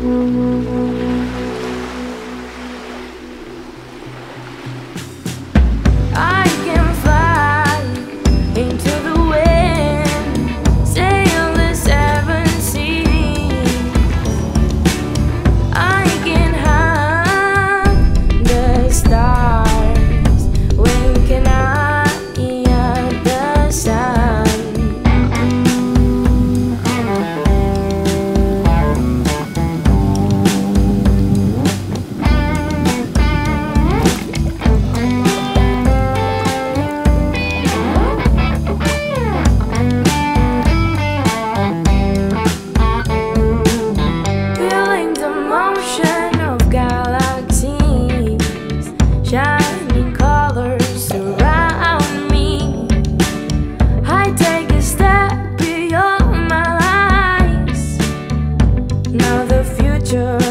Música shiny colors surround me. I take a step beyond my eyes. Now the future.